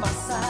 passar.